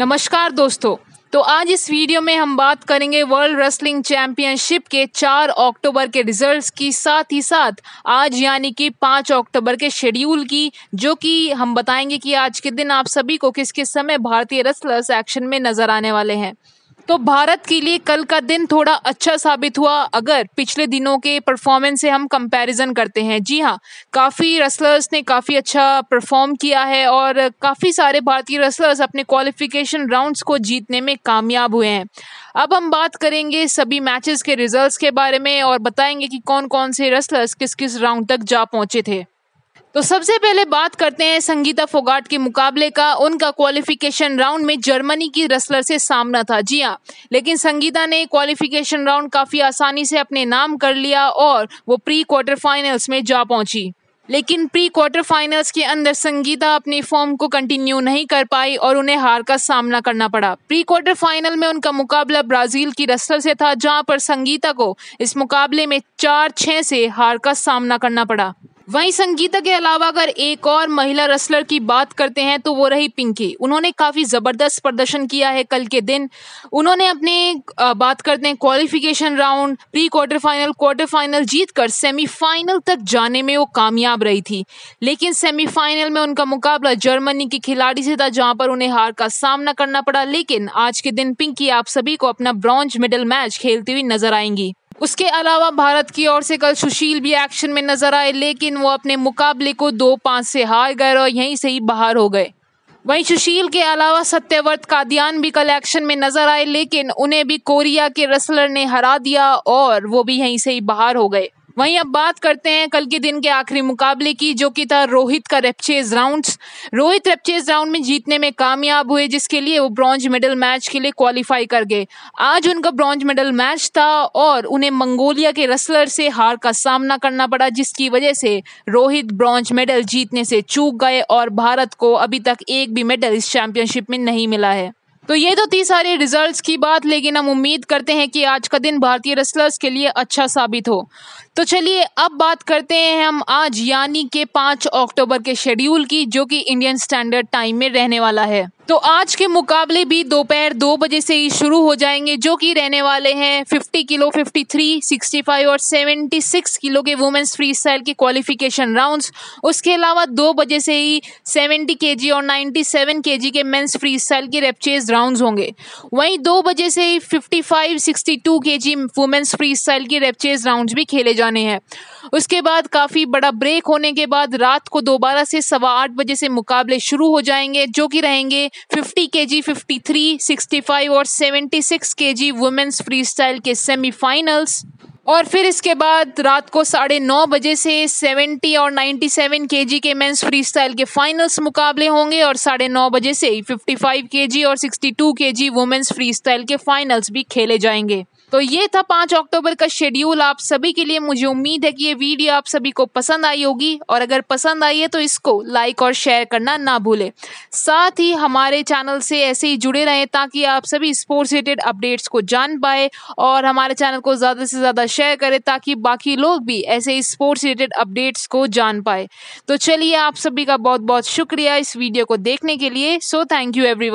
नमस्कार दोस्तों। तो आज इस वीडियो में हम बात करेंगे वर्ल्ड रेसलिंग चैंपियनशिप के 4 अक्टूबर के रिजल्ट्स की, साथ ही साथ आज यानी कि 5 अक्टूबर के शेड्यूल की, जो कि हम बताएँगे कि आज के दिन आप सभी को किस किस समय भारतीय रेसलर्स एक्शन में नज़र आने वाले हैं। तो भारत के लिए कल का दिन थोड़ा अच्छा साबित हुआ, अगर पिछले दिनों के परफॉर्मेंस से हम कंपैरिजन करते हैं। जी हाँ काफ़ी रेसलर्स ने काफ़ी अच्छा परफॉर्म किया है और काफ़ी सारे भारतीय रेसलर्स अपने क्वालिफिकेशन राउंड्स को जीतने में कामयाब हुए हैं। अब हम बात करेंगे सभी मैचेस के रिजल्ट्स के बारे में और बताएँगे कि कौन कौन से रेसलर्स किस किस राउंड तक जा पहुँचे थे। तो सबसे पहले बात करते हैं संगीता फोगाट के मुकाबले का। उनका क्वालिफिकेशन राउंड में जर्मनी की रेसलर से सामना था। जी हाँ लेकिन संगीता ने क्वालिफिकेशन राउंड काफ़ी आसानी से अपने नाम कर लिया और वो प्री क्वार्टर फाइनल्स में जा पहुँची। लेकिन प्री क्वार्टर फाइनल्स के अंदर संगीता अपनी फॉर्म को कंटिन्यू नहीं कर पाई और उन्हें हार का सामना करना पड़ा। प्री क्वार्टर फाइनल में उनका मुकाबला ब्राज़ील की रेसलर से था, जहाँ पर संगीता को इस मुकाबले में चार छः से हार का सामना करना पड़ा। वहीं संगीता के अलावा अगर एक और महिला रेसलर की बात करते हैं तो वो रही पिंकी उन्होंने काफ़ी ज़बरदस्त प्रदर्शन किया है कल के दिन। उन्होंने अपने बात करते हैं qualification round pre quarter final quarter final जीत कर सेमीफाइनल तक जाने में वो कामयाब रही थी। लेकिन सेमीफाइनल में उनका मुकाबला जर्मनी की खिलाड़ी से था, जहाँ पर उन्हें हार का सामना करना पड़ा। लेकिन आज के दिन पिंकी आप सभी को अपना ब्रॉन्ज मेडल मैच खेलती हुई नज़र आएँगी। उसके अलावा भारत की ओर से कल सुशील भी एक्शन में नज़र आए, लेकिन वो अपने मुकाबले को दो पाँच से हार गए और यहीं से ही बाहर हो गए। वहीं सुशील के अलावा सत्यवर्त कादियान भी कल एक्शन में नज़र आए, लेकिन उन्हें भी कोरिया के रेसलर ने हरा दिया और वो भी यहीं से ही बाहर हो गए। वहीं अब बात करते हैं कल के दिन के आखिरी मुकाबले की, जो कि था रोहित का repechage round Rohit repechage round में जीतने में कामयाब हुए, जिसके लिए वो ब्रॉन्ज मेडल मैच के लिए क्वालिफाई कर गए। आज उनका ब्रॉन्ज मेडल मैच था और उन्हें मंगोलिया के रसलर से हार का सामना करना पड़ा, जिसकी वजह से रोहित ब्रॉन्ज मेडल जीतने से चूक गए और भारत को अभी तक एक भी मेडल इस चैंपियनशिप में नहीं मिला है। तो ये तो थी सारे रिजल्ट्स की बात, लेकिन हम उम्मीद करते हैं कि आज का दिन भारतीय रेसलर्स के लिए अच्छा साबित हो। तो चलिए, अब बात करते हैं हम आज यानी के पाँच अक्टूबर के शेड्यूल की, जो कि इंडियन स्टैंडर्ड टाइम में रहने वाला है। तो आज के मुकाबले भी दोपहर दो बजे से ही शुरू हो जाएँगे जो कि रहने वाले हैं 50 किलो 53, 65 और 76 किलो के वुमेन्स फ्री स्टाइल के क्वालिफिकेशन राउंड्स उसके अलावा दो बजे से ही 70 केजी और 97 केजी के मेंस फ्री स्टाइल के रेपचेज राउंड्स होंगे. वहीं दो बजे से ही 55, 62 केजी वुमेन्स फ्री स्टाइल के रेपचेज राउंड्स भी खेले जाने हैं. उसके बाद काफ़ी बड़ा ब्रेक होने के बाद रात को दोबारा से सवा आठ बजे से मुकाबले शुरू हो जाएँगे जो कि रहेंगे 50 K G fifty three, sixty five और 76 K G women's free style के सेमीफाइनल्स और फिर इसके बाद रात को साढ़े नौ बजे से 70 और नाइन्टी सेवन के जी के मेन्स फ्री स्टाइल के फाइनल्स मुकाबले होंगे और साढ़े नौ बजे से फिफ्टी फाइव के जी और sixty two K G women's freestyle के फाइनल्स भी खेले जाएँगे। तो ये था पाँच अक्टूबर का शेड्यूल आप सभी के लिए मुझे उम्मीद है कि ये वीडियो आप सभी को पसंद आई होगी। और अगर पसंद आई है तो इसको लाइक और शेयर करना ना भूलें। साथ ही हमारे चैनल से ऐसे ही जुड़े रहें ताकि आप सभी स्पोर्ट्स रिलेटेड अपडेट्स को जान पाए और हमारे चैनल को ज़्यादा से ज़्यादा शेयर करें ताकि बाकी लोग भी ऐसे ही स्पोर्ट्स रिलेटेड अपडेट्स को जान पाए। तो चलिए आप सभी का बहुत बहुत शुक्रिया इस वीडियो को देखने के लिए। So thank you every